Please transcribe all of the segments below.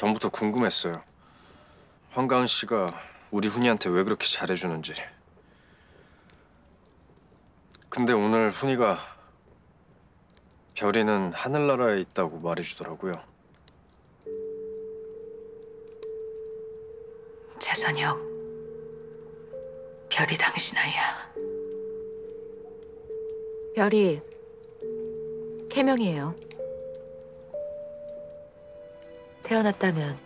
전부터 궁금했어요. 황가은 씨가 우리 훈이한테 왜 그렇게 잘해주는지. 근데 오늘 훈이가 별이는 하늘나라에 있다고 말해주더라고요. 최선혁, 별이 당신 아이야. 별이 태명이에요. 태어났다면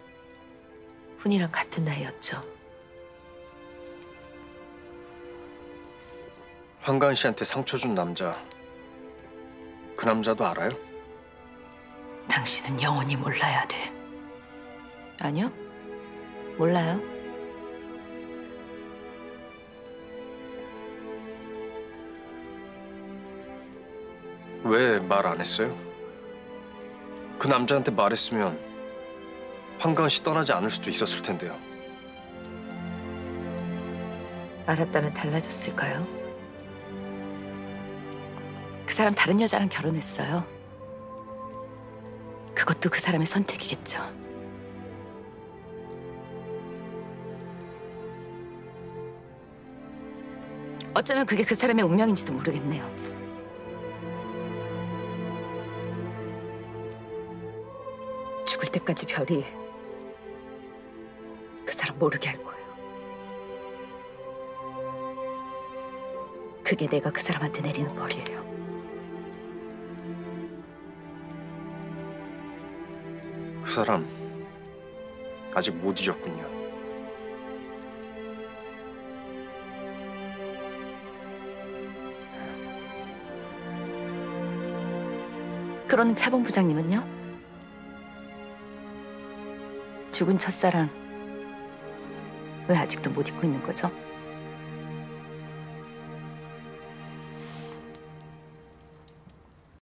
훈이랑 같은 나이였죠. 황가은 씨한테 상처 준 남자. 그 남자도 알아요? 당신은 영원히 몰라야 돼. 아니요, 몰라요. 왜 말 안 했어요? 그 남자한테 말했으면 황가은 씨 떠나지 않을 수도 있었을 텐데요. 알았다면 달라졌을까요? 그 사람 다른 여자랑 결혼했어요. 그것도 그 사람의 선택이겠죠. 어쩌면 그게 그 사람의 운명인지도 모르겠네요. 죽을 때까지 별이 모르게 할 거예요. 그게 내가 그 사람한테 내리는 벌이에요. 그 사람 아직 못 잊었군요. 그러는 차봉 부장님은요? 죽은 첫사랑 왜 아직도 못 잊고 있는 거죠?